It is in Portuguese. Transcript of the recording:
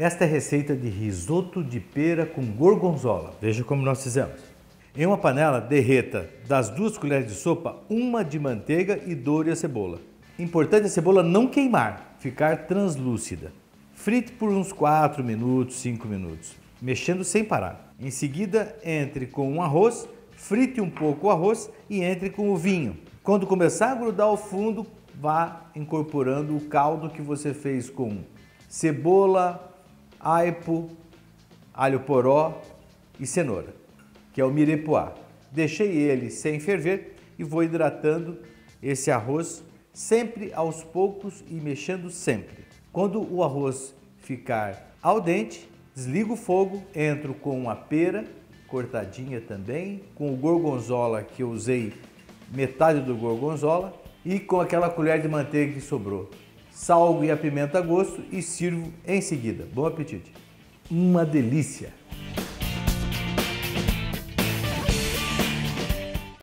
Esta é a receita de risoto de pera com gorgonzola. Veja como nós fizemos. Em uma panela, derreta das duas colheres de sopa uma de manteiga e doure a cebola. Importante a cebola não queimar, ficar translúcida. Frite por uns 4 minutos, 5 minutos, mexendo sem parar. Em seguida, entre com um arroz, frite um pouco o arroz e entre com o vinho. Quando começar a grudar o fundo, vá incorporando o caldo que você fez com cebola, aipo, alho poró e cenoura que é o mirepoix. Deixei ele sem ferver e vou hidratando esse arroz sempre aos poucos e mexendo sempre. Quando o arroz ficar al dente, desligo o fogo, entro com a pera cortadinha também, com o gorgonzola que eu usei metade do gorgonzola e com aquela colher de manteiga que sobrou. Salgo e apimenta a gosto e sirvo em seguida. Bom apetite! Uma delícia!